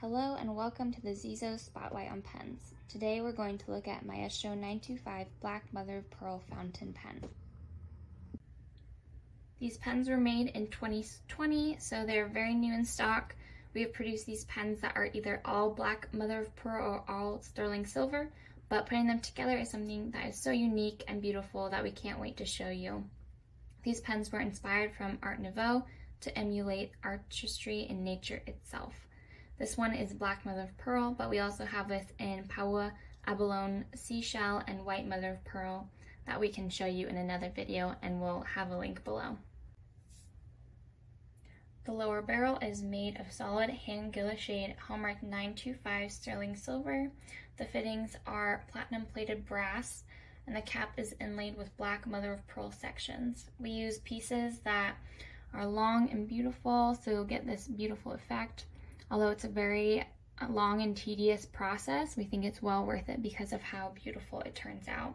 Hello and welcome to the Xezo Spotlight on Pens. Today we're going to look at Maestro 925 Black Mother of Pearl Fountain Pen. These pens were made in 2020, so they're very new in stock. We have produced these pens that are either all black mother of pearl or all sterling silver, but putting them together is something that is so unique and beautiful that we can't wait to show you. These pens were inspired from Art Nouveau to emulate artistry in nature itself. This one is black mother of pearl, but we also have this in Paua, abalone, seashell, and white mother of pearl that we can show you in another video and we'll have a link below. The lower barrel is made of solid hand guilloche hallmark 925 sterling silver. The fittings are platinum plated brass and the cap is inlaid with black mother of pearl sections. We use pieces that are long and beautiful so you'll get this beautiful effect. Although it's a very long and tedious process, we think it's well worth it because of how beautiful it turns out.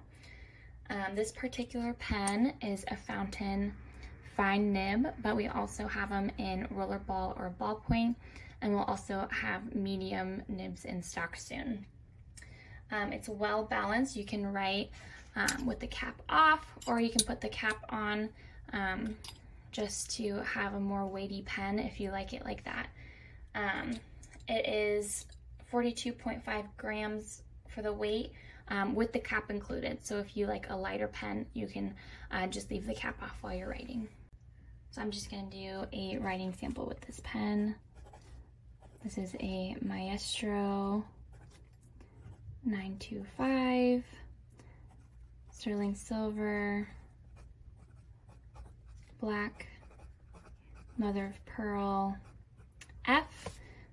Um, this particular pen is a fountain fine nib, but we also have them in rollerball or ballpoint, and we'll also have medium nibs in stock soon. Um, it's well balanced. You can write um, with the cap off, or you can put the cap on um, just to have a more weighty pen if you like it like that. Um, it is 42.5 grams for the weight, um, with the cap included. So if you like a lighter pen, you can uh, just leave the cap off while you're writing. So I'm just gonna do a writing sample with this pen. This is a Maestro 925, sterling silver, black, mother of pearl, F.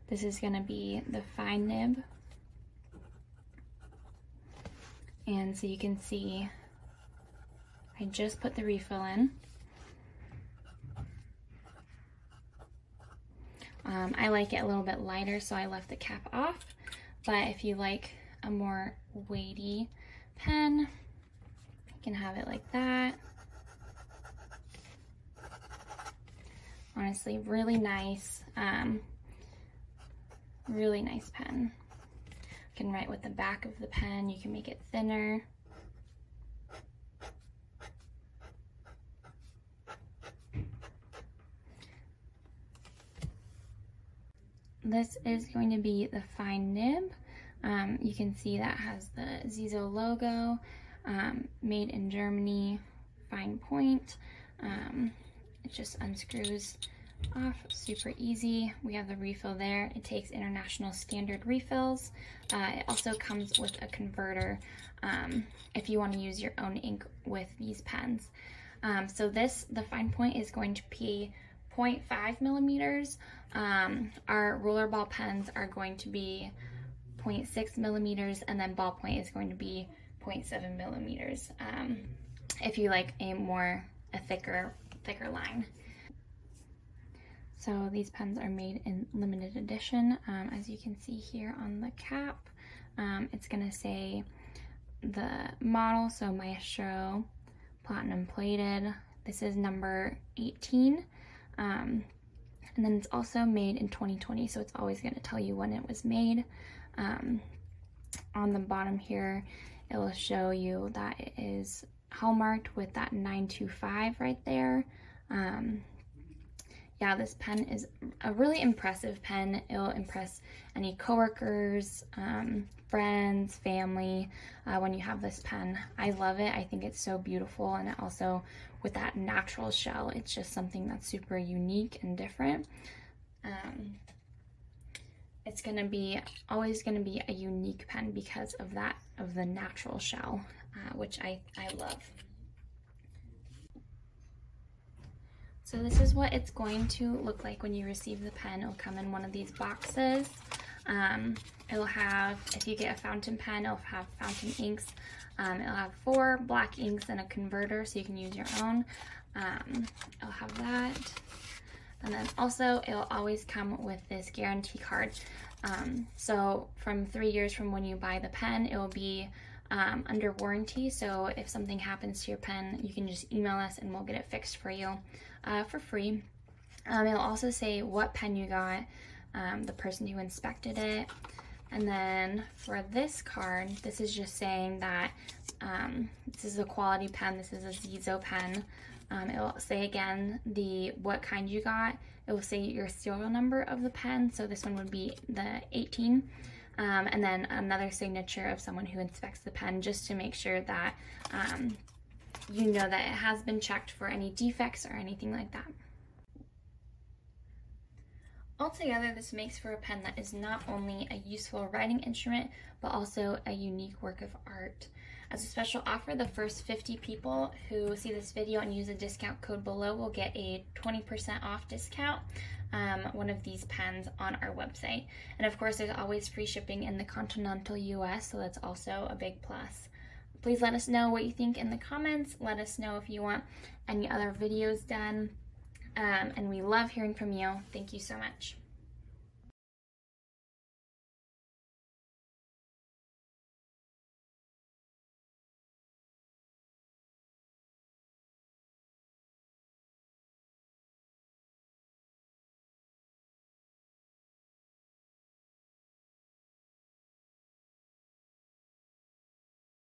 This is gonna be the fine nib. And so you can see, I just put the refill in. Um, I like it a little bit lighter, so I left the cap off. But if you like a more weighty pen, you can have it like that. Honestly, really nice, um, really nice pen. You can write with the back of the pen, you can make it thinner. This is going to be the fine nib. Um, you can see that has the Xezo logo, um, made in Germany, fine point. Um, it just unscrews off super easy. We have the refill there. It takes international standard refills. Uh, it also comes with a converter um, if you want to use your own ink with these pens. Um, so this, the fine point is going to be 0.5 millimeters. Um, our rollerball pens are going to be 0.6 millimeters and then ballpoint is going to be 0.7 millimeters um, if you like a more, a thicker, thicker line. So these pens are made in limited edition. Um, as you can see here on the cap, um, it's gonna say the model, so Maestro Platinum Plated. This is number 18. Um, and then it's also made in 2020, so it's always going to tell you when it was made. Um, on the bottom here, it will show you that it is hallmarked with that 925 right there. Um, yeah, this pen is a really impressive pen. It'll impress any coworkers, um, friends, family uh, when you have this pen. I love it. I think it's so beautiful and also with that natural shell, it's just something that's super unique and different. Um, it's gonna be always gonna be a unique pen because of that of the natural shell, uh, which I, I love. So this is what it's going to look like when you receive the pen. It'll come in one of these boxes. Um, it'll have, if you get a fountain pen, it'll have fountain inks. Um, it'll have four black inks and a converter so you can use your own. Um, it'll have that. And then also it'll always come with this guarantee card. Um, so from three years from when you buy the pen, it will be um, under warranty. So if something happens to your pen, you can just email us and we'll get it fixed for you uh, for free. Um, it'll also say what pen you got, um, the person who inspected it. And then for this card, this is just saying that um, this is a quality pen. This is a Xezo pen. Um, it will say again the what kind you got. It will say your serial number of the pen. So this one would be the 18. Um, and then another signature of someone who inspects the pen just to make sure that um, you know that it has been checked for any defects or anything like that. Altogether, this makes for a pen that is not only a useful writing instrument, but also a unique work of art. As a special offer, the first 50 people who see this video and use the discount code below will get a 20% off discount, um, one of these pens on our website. And of course, there's always free shipping in the continental US, so that's also a big plus. Please let us know what you think in the comments. Let us know if you want any other videos done. Um, and we love hearing from you. Thank you so much.